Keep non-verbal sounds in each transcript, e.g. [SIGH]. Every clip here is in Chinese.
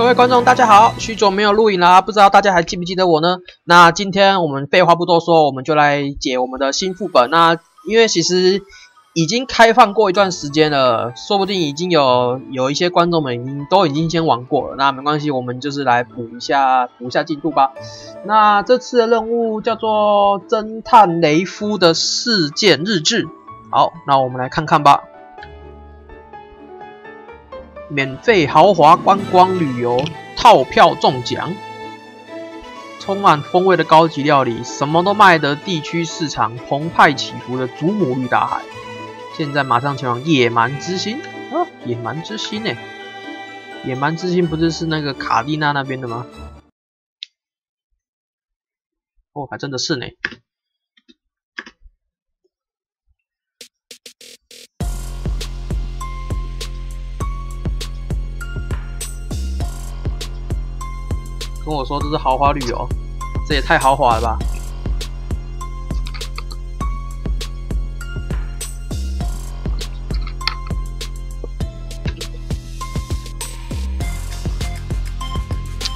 各位观众，大家好！许久没有录影啦，不知道大家还记不记得我呢？那今天我们废话不多说，我们就来解我们的新副本。那因为其实已经开放过一段时间了，说不定已经有有一些观众们已经都已经先玩过了。那没关系，我们就是来补一下补一下进度吧。那这次的任务叫做侦探雷夫的事件日志。好，那我们来看看吧。免费豪华观光旅游套票中奖，充满风味的高级料理，什么都卖的地区市场，澎湃起伏的祖母绿大海。现在马上前往野蛮之心啊！野蛮之心呢？野蛮之心不是是那个卡蒂娜那边的吗？哦，还真的是呢。跟我说这是豪华旅游，这也太豪华了吧！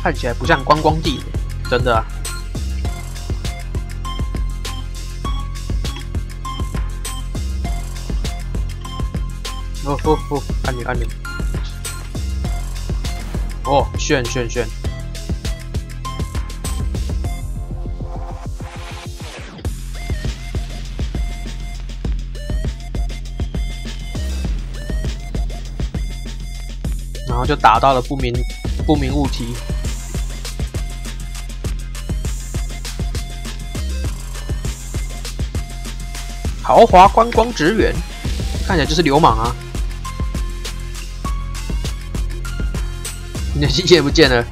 看起来不像观光地，真的。哦哦哦，按钮按钮。哦，炫炫炫！然后就打到了不明不明物体，豪华观光职员，看起来就是流氓啊！[LAUGHS] 你的信息也不见了。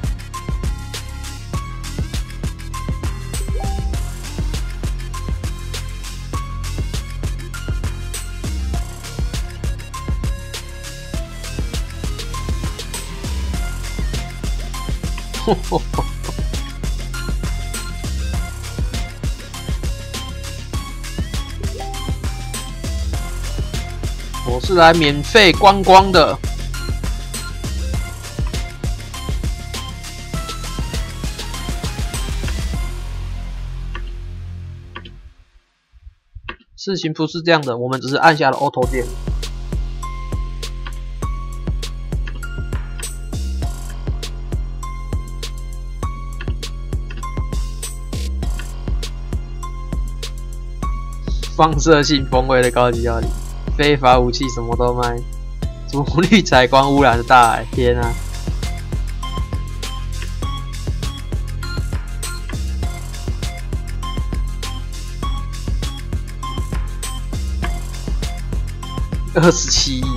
是来免费观光的。事情不是这样的，我们只是按下了 auto 键。放射性风味的高级料理，非法武器什么都卖，祖绿采光污染的大海，天啊！二十七亿。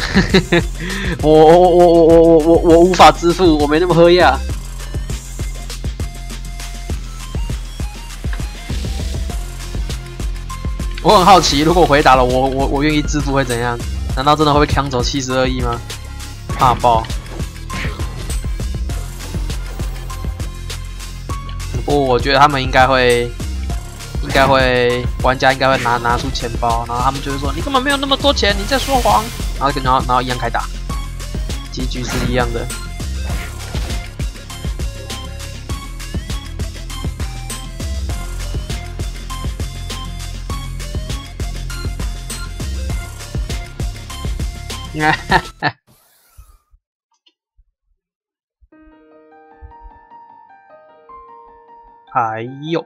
[LAUGHS] 我我我我我我我无法支付，我没那么喝呀。我很好奇，如果回答了，我我我愿意支付会怎样？难道真的会被抢走七十二亿吗？怕爆！不过我觉得他们应该会，应该会，玩家应该会拿拿出钱包，然后他们就会说：“你根本没有那么多钱，你在说谎。”然后跟然后然后一样开打，结局是一样的。哈哈哈！哎呦，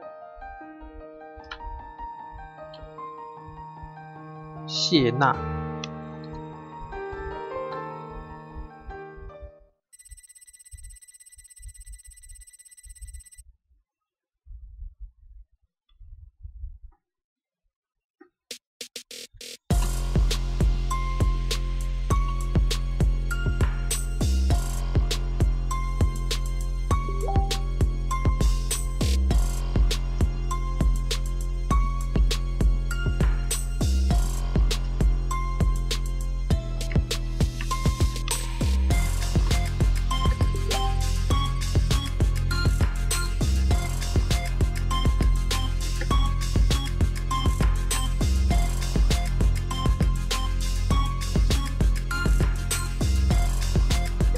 谢娜。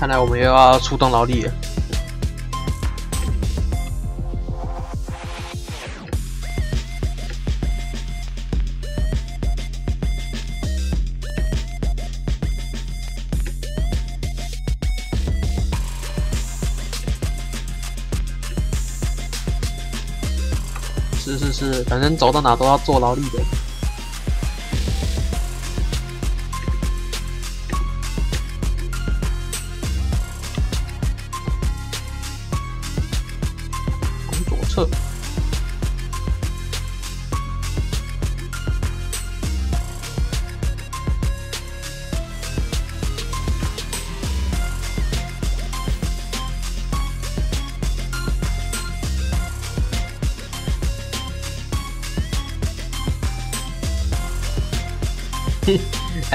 看来我们又要出动劳力。是是是，反正走到哪都要做劳力的。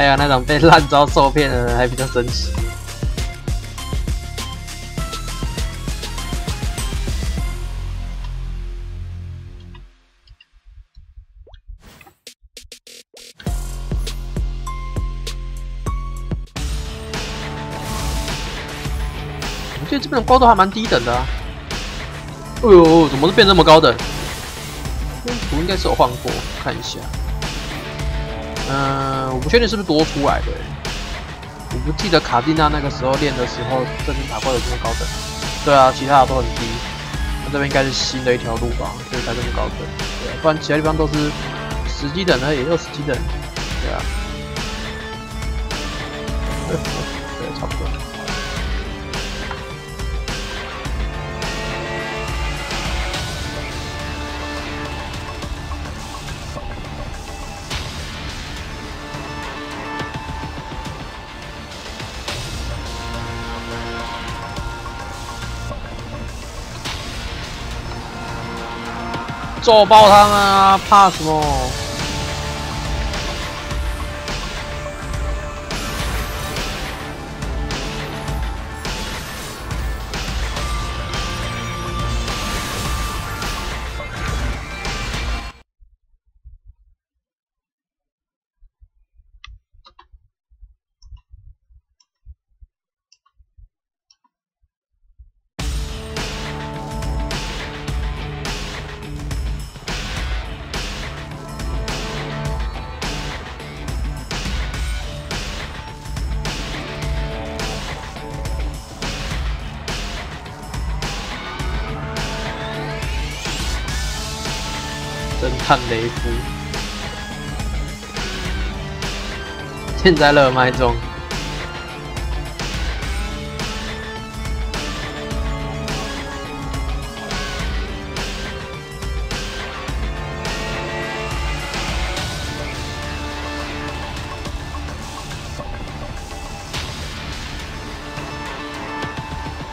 还有那种被烂招受骗的人还比较神奇。我觉得这边的高度还蛮低等的啊。哎呦，怎么是变这么高等？图应该是有换过，看一下。嗯，我不确定是不是多出来的。我不记得卡蒂娜那个时候练的时候，这边打怪有这么高等。对啊，其他的都很低。那这边应该是新的一条路吧，所以才这么高等。对，不然其他地方都是十几等的，也就十几等。对啊。做爆他们啊！怕什么？侦探雷夫，现在热卖中。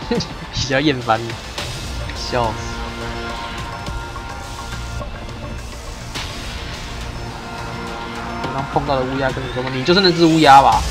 [LAUGHS] 比较厌烦，笑死。碰到的乌鸦跟你说？你就是那只乌鸦吧？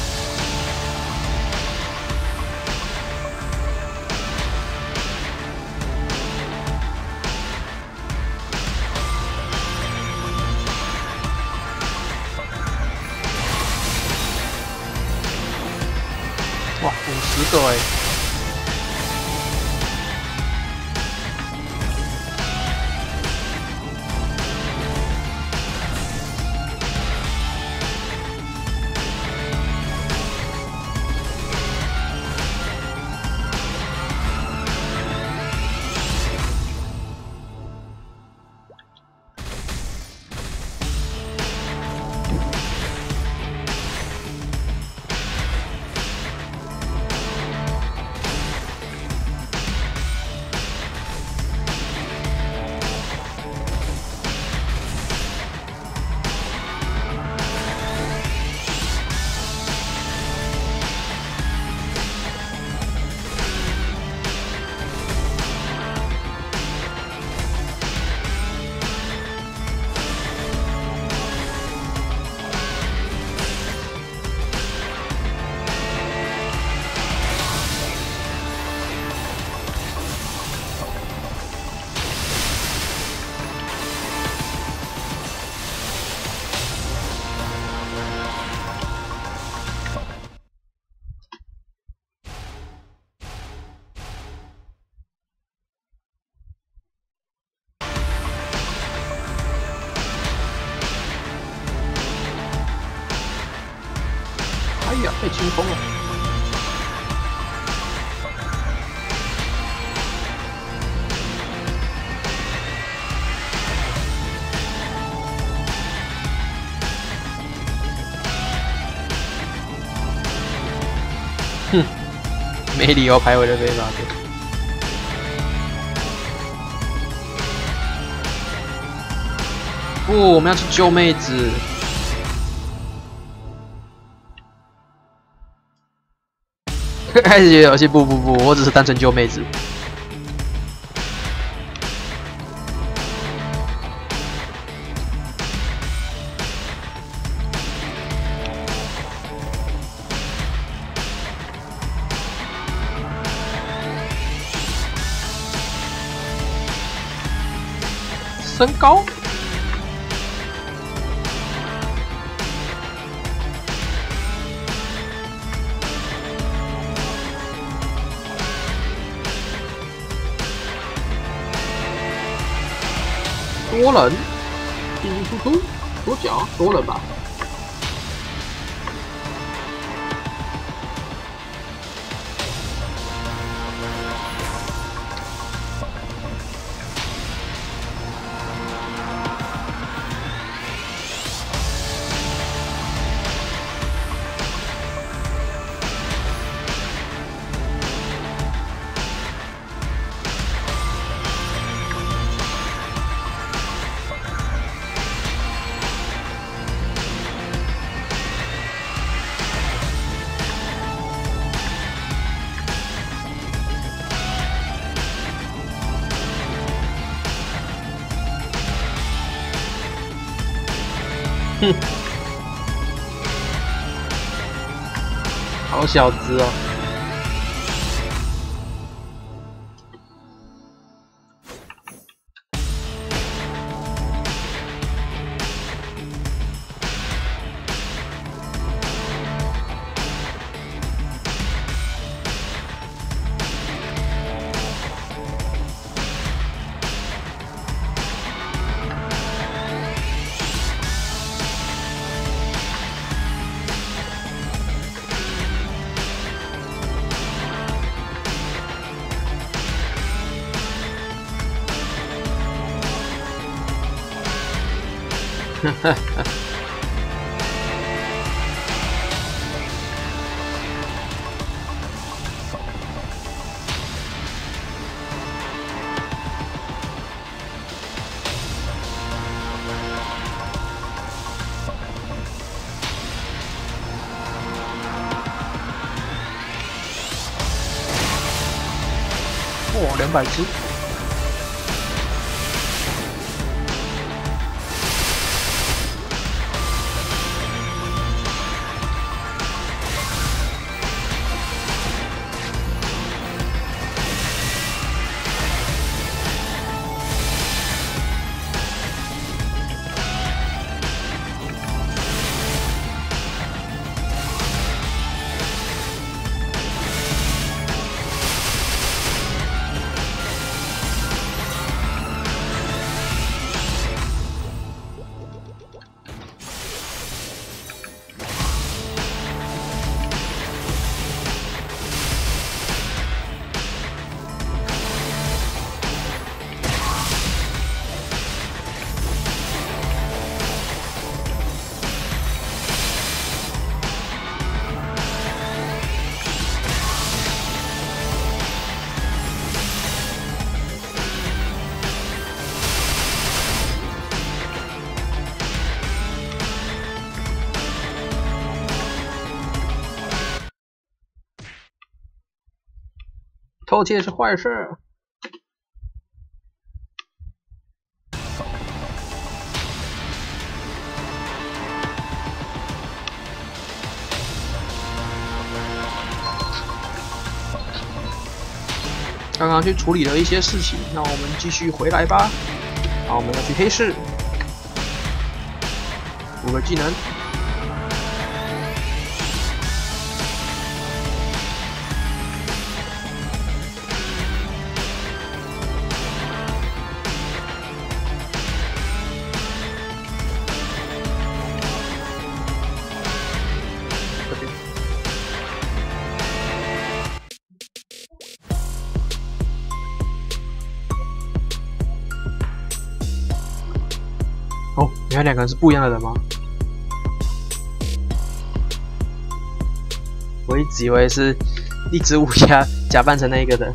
没理由排我的飞法队。不，我们要去救妹子。[LAUGHS] 开始游戏，不不不，我只是单纯救妹子。高，多人，进进出出，左脚多人吧。小子哦！哇，两百只！偷窃是坏事。刚刚去处理了一些事情，那我们继续回来吧。好，我们要去黑市，五个技能。来两个人是不一样的人吗？我一直以为是一只乌鸦假扮成那一个人。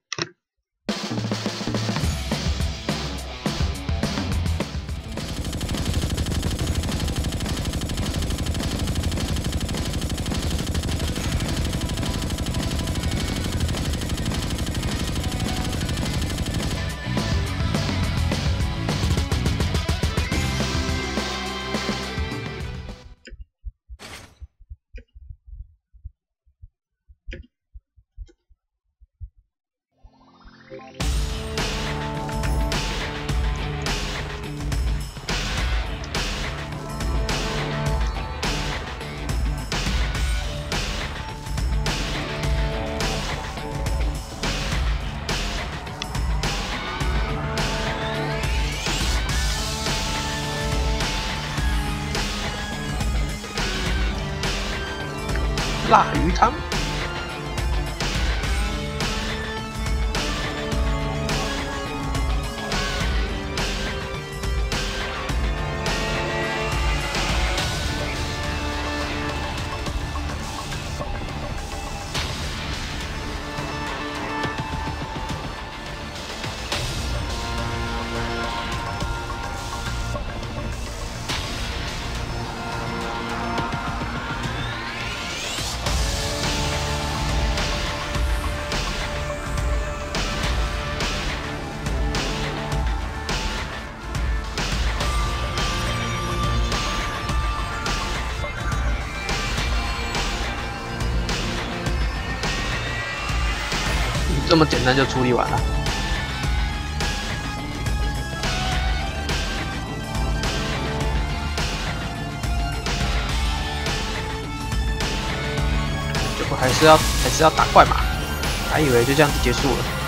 辣鱼汤。那就处理完了，结果还是要还是要打怪嘛，还以为就这样子结束了。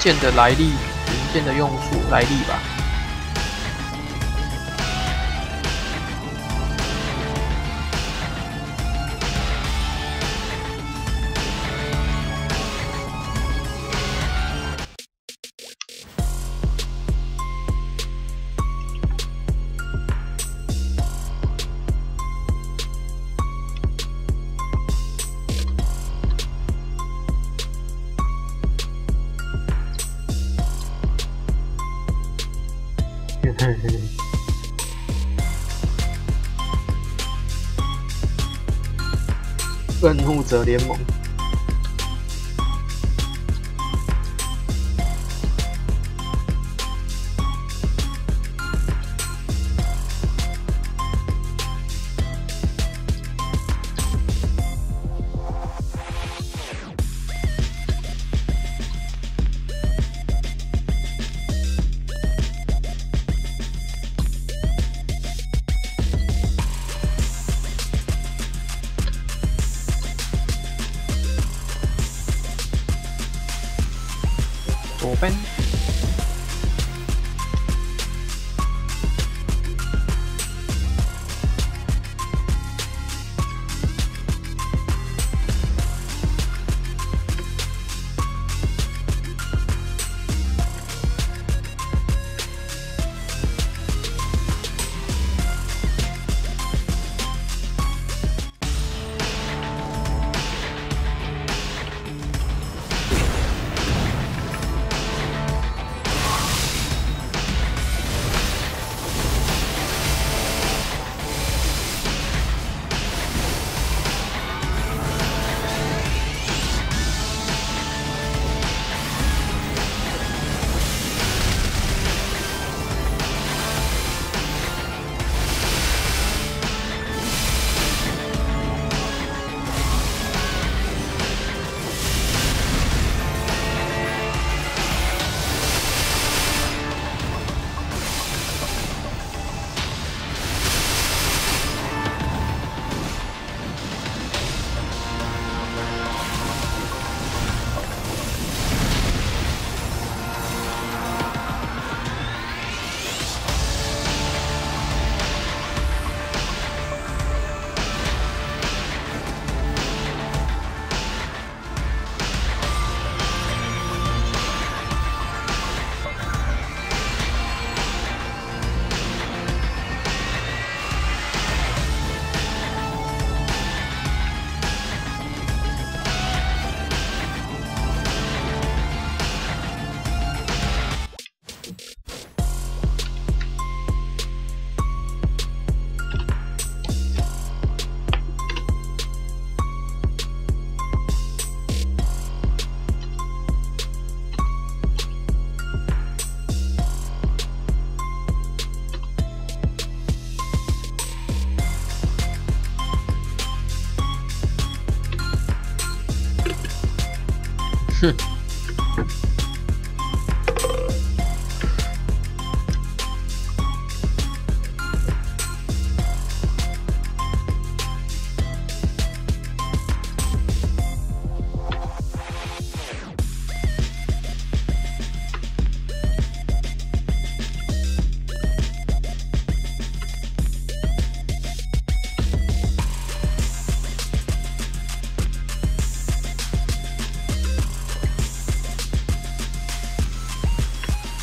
剑的来历、零件的用处、来历吧。愤怒者联盟。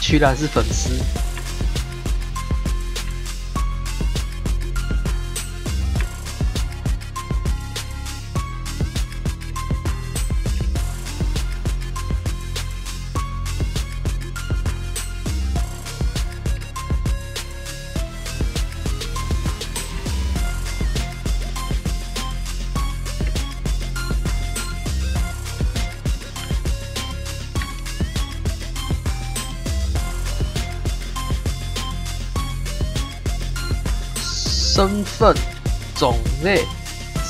居然是粉丝。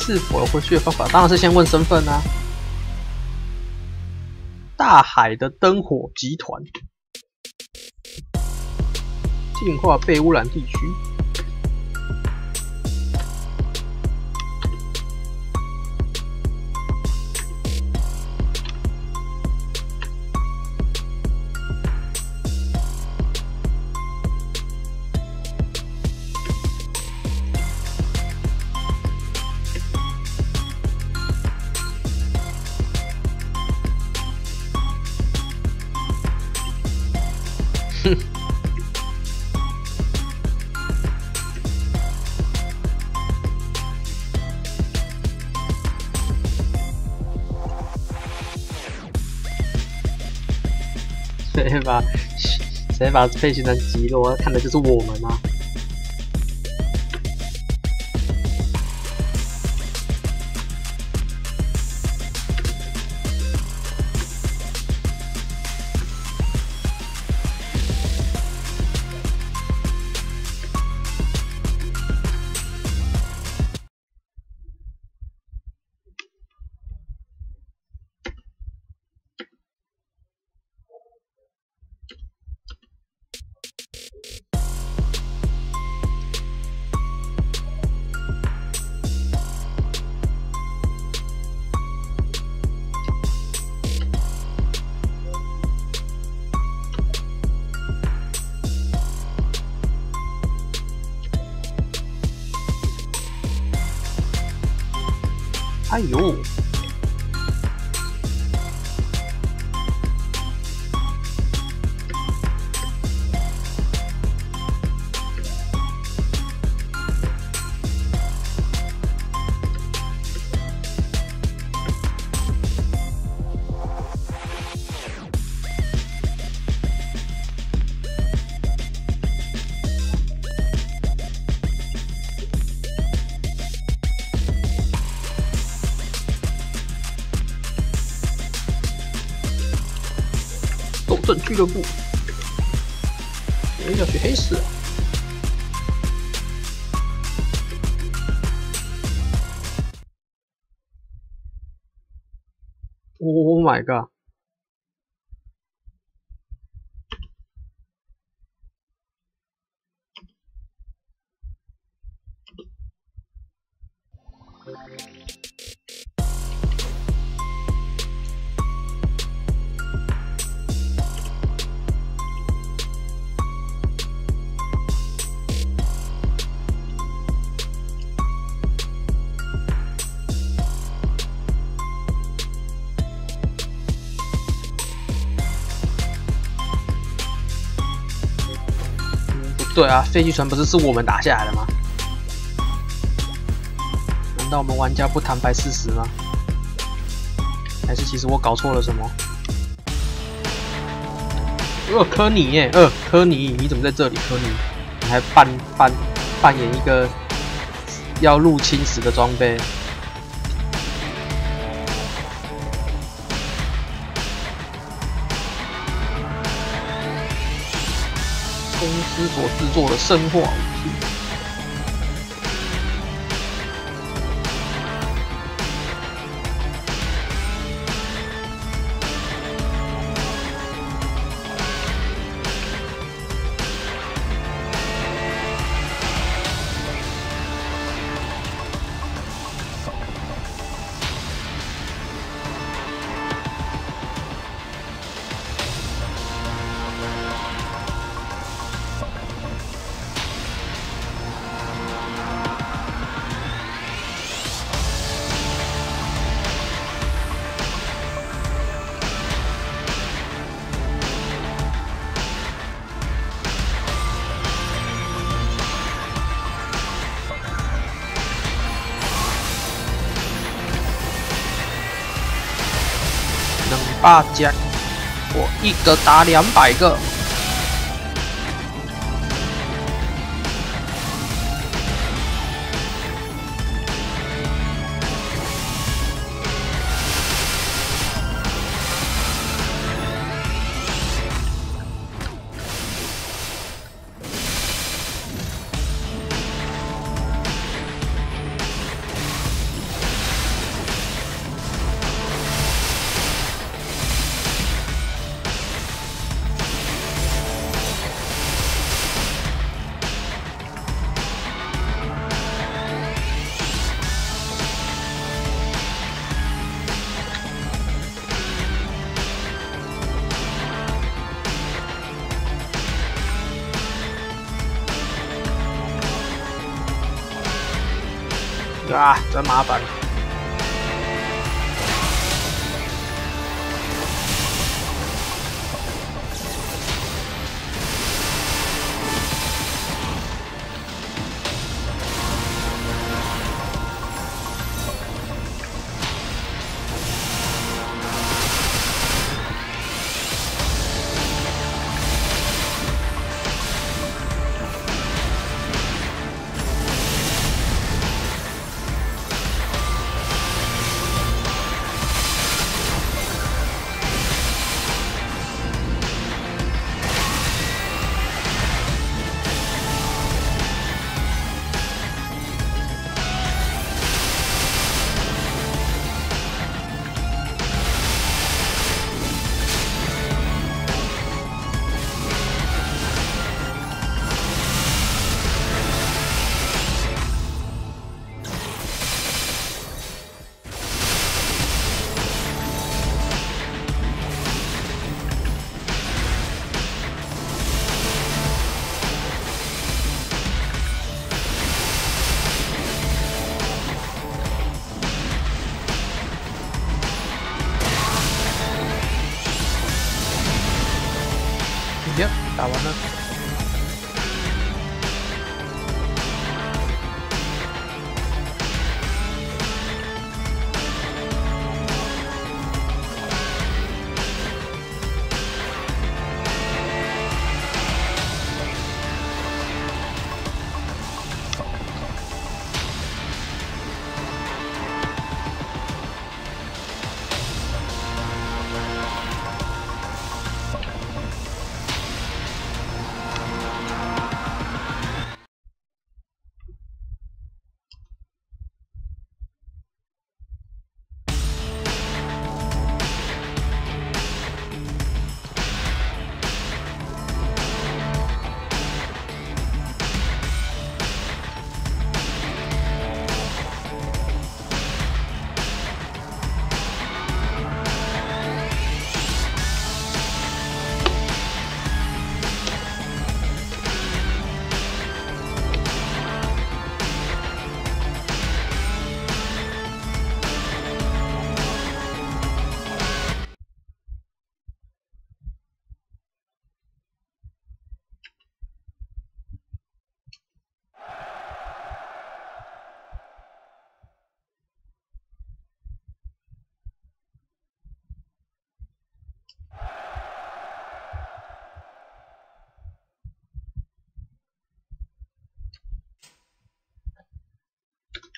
是否有回去的方法？当然是先问身份啊。大海的灯火集团，净化被污染地区。谁把谁把飞行员击落？看的就是我们啊！乐部，哎要去黑市啊。Oh my god！对啊，废弃船不是是我们打下来的吗？难道我们玩家不坦白事实吗？还是其实我搞错了什么？呃，科尼耶，呃，科尼，你怎么在这里？科尼，你还扮扮扮演一个要入侵时的装备？公司所制作的生化武大家，我一个打两百个。真麻烦！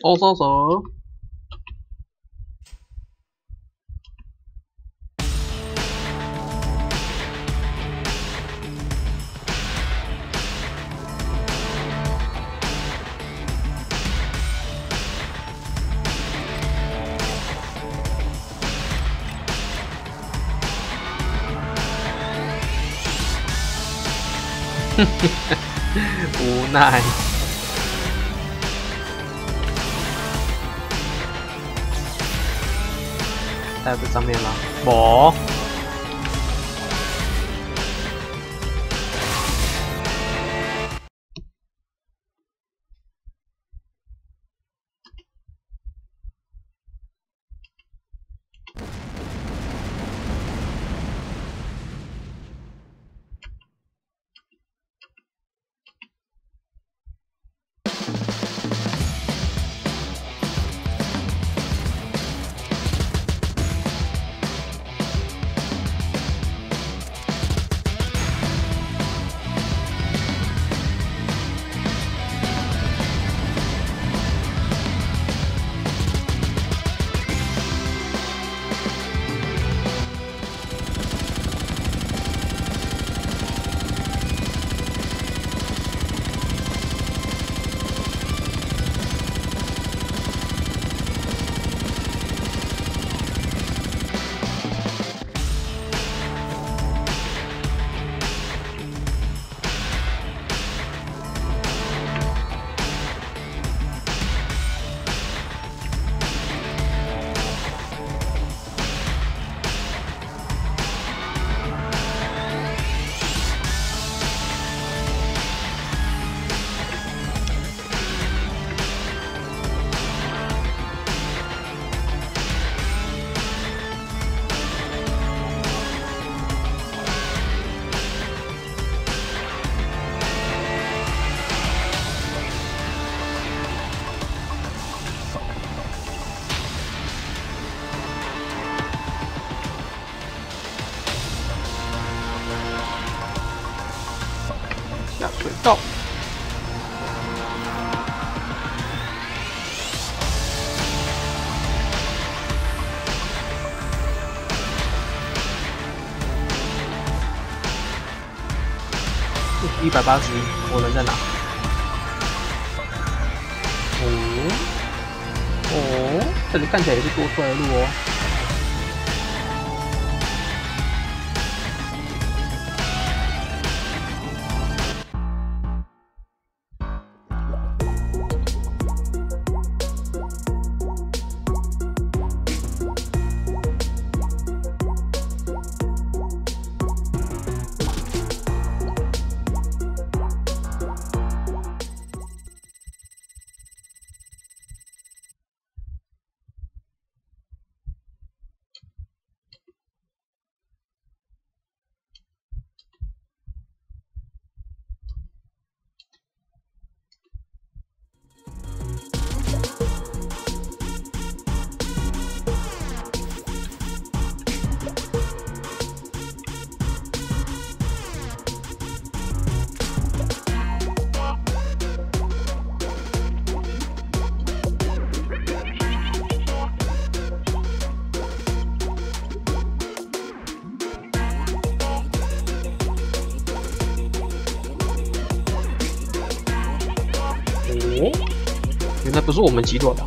哦，搜索。[LAUGHS] 无奈。在这上面吗？冇。百八十，我人在哪？哦哦，这里看起来也是多出来的路哦。哦，原来不是我们集团的。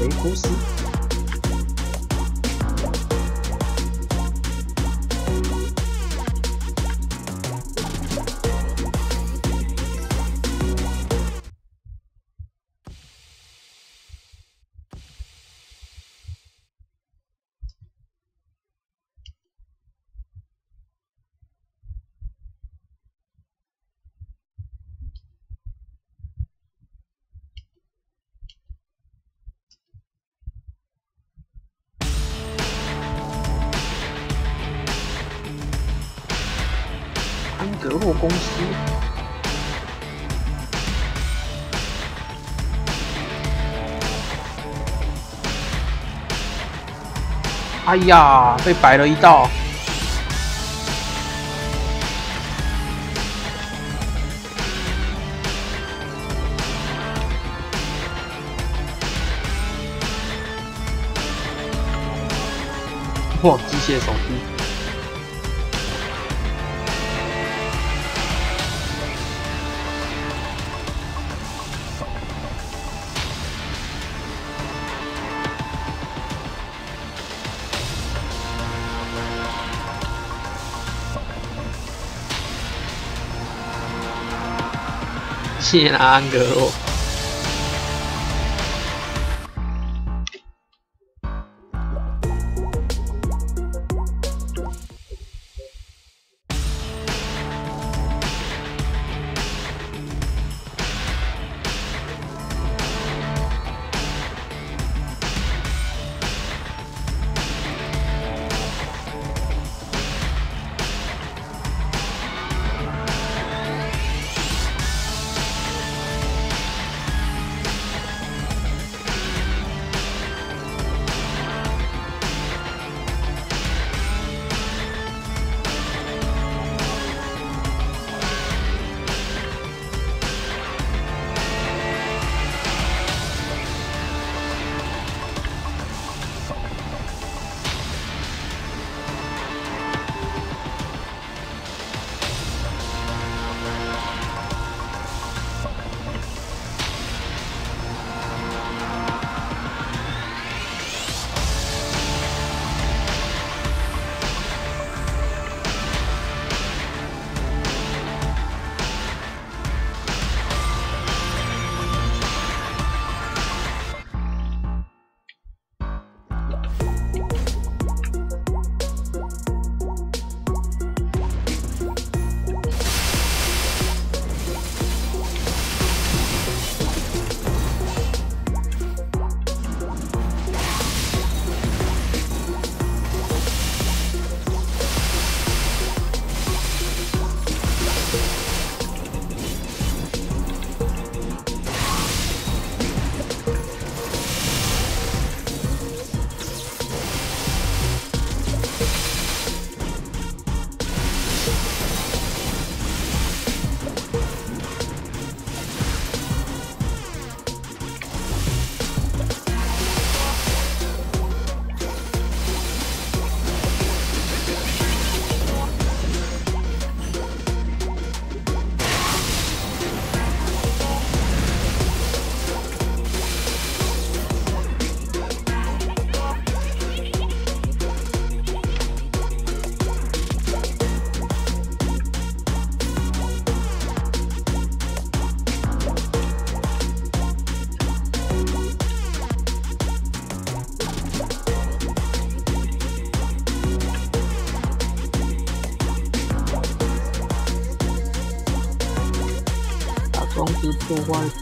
雷公司。哎呀，被摆了一道。哇，机械手臂。谢安哥哦。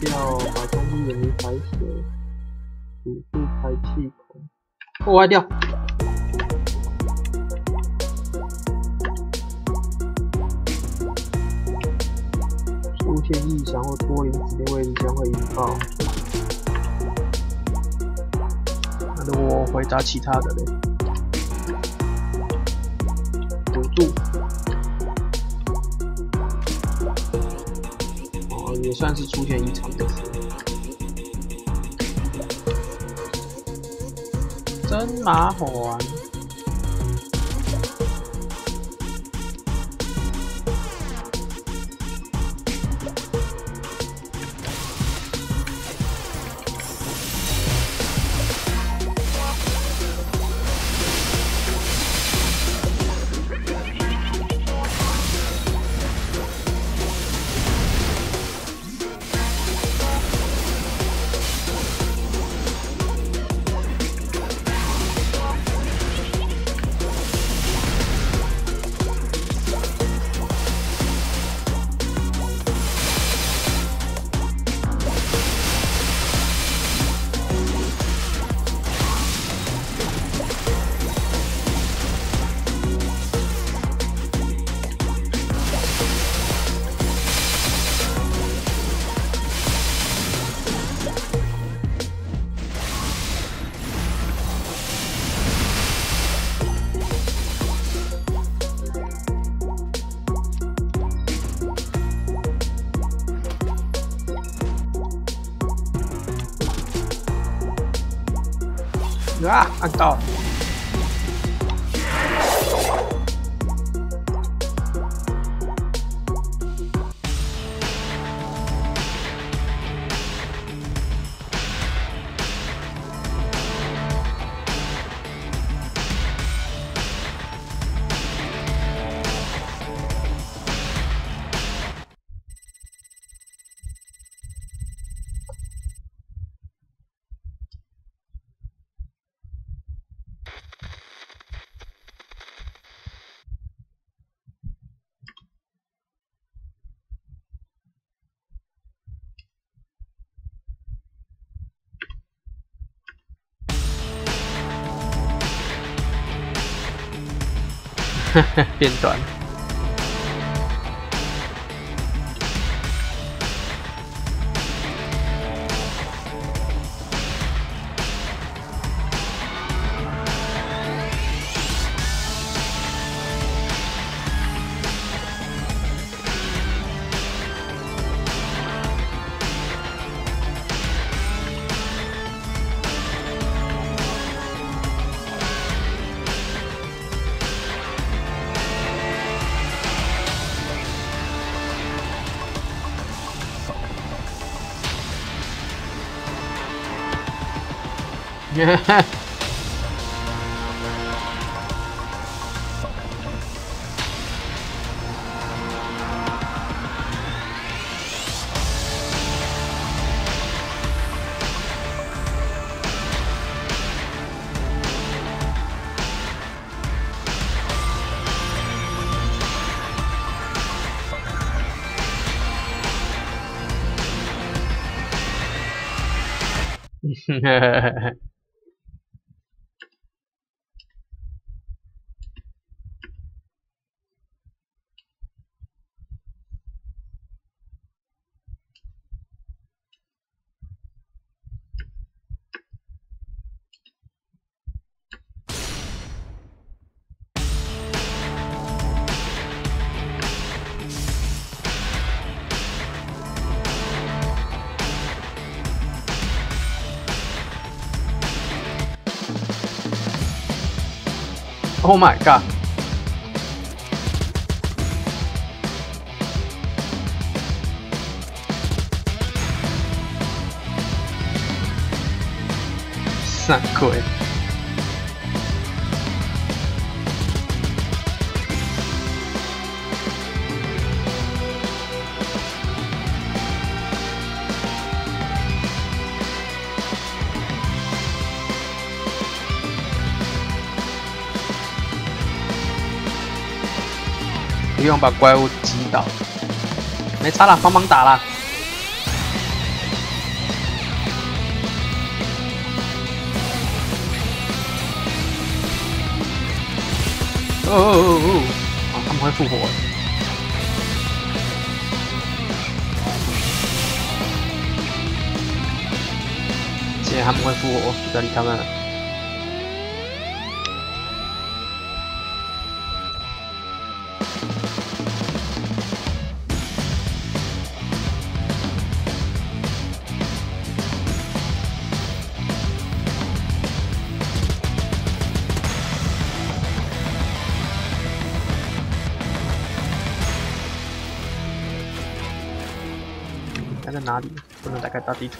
掉，把装置远离排水，堵住排气孔，破坏掉。出现异响或脱离指定位置将会引爆。那我回答其他的嘞，啊，按到。[LAUGHS] 变短。Yeah. [LAUGHS] Oh my god！闪鬼！不用把怪物击倒，没差了，帮忙打了。哦哦哦哦！他们会复活。现在他们会复活，不要理他们了。在哪里？不能打开大地图。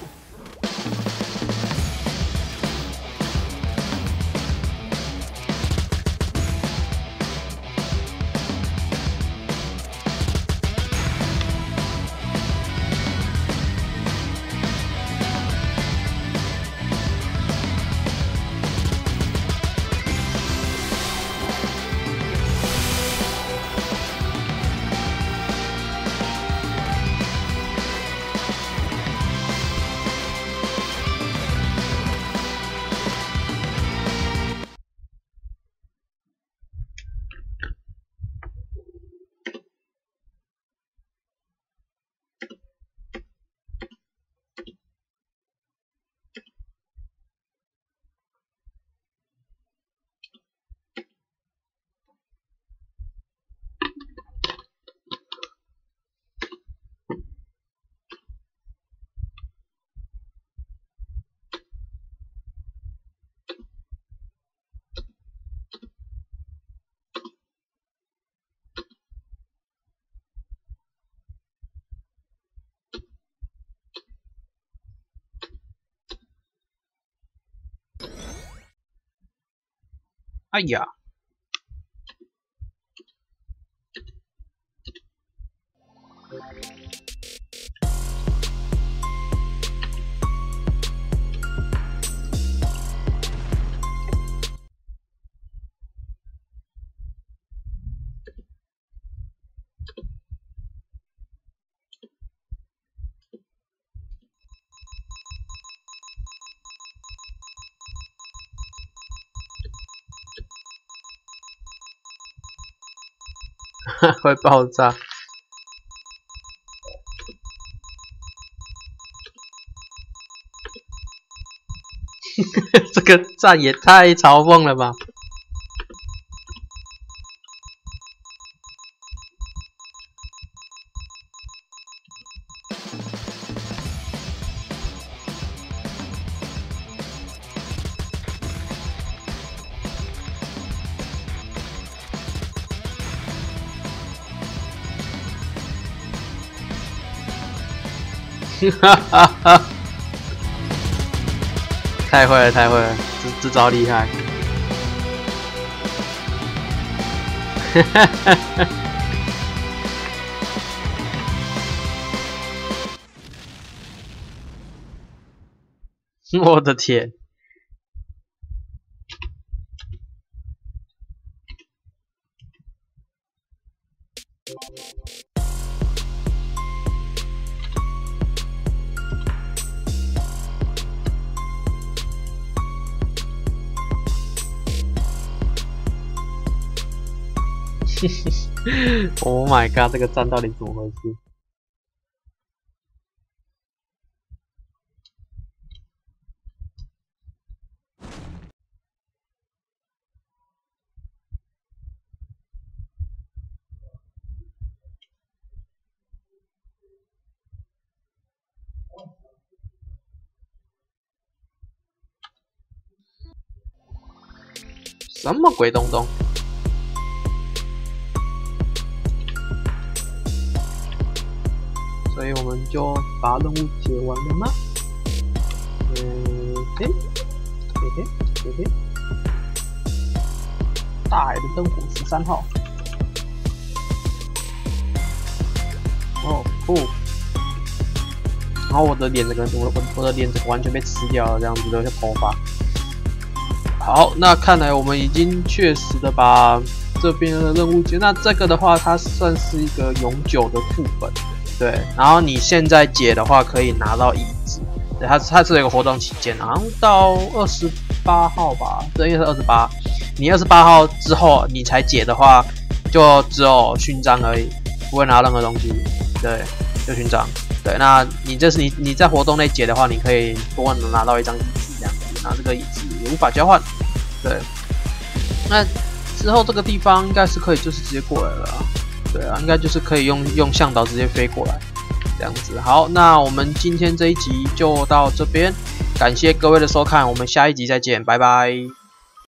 哎呀！[LAUGHS] 会爆炸！[LAUGHS] 这个赞也太嘲讽了吧！[LAUGHS] 太会了，太会了，这这招厉害！哈哈哈哈！[LAUGHS] 我的天！Oh my god！这个站到底怎么回事？什么鬼东东？所以我们就把任务解完了吗？嗯，嘿，嘿嘿，嘿嘿，大海的灯火十三号。哦不，然后我的脸这个，我我我的脸这个完全被吃掉了，这样子留下头发。好，那看来我们已经确实的把这边的任务解。那这个的话，它算是一个永久的副本。对，然后你现在解的话，可以拿到椅子。对，它它是有个活动期间，好像到二十八号吧，这应该是二十八。你二十八号之后你才解的话，就只有勋章而已，不会拿任何东西。对，就勋章。对，那你这是你你在活动内解的话，你可以多能拿到一张椅子这样子，拿这个椅子也无法交换。对，那之后这个地方应该是可以就是直接过来了。对啊，应该就是可以用用向导直接飞过来，这样子。好，那我们今天这一集就到这边，感谢各位的收看，我们下一集再见，拜拜。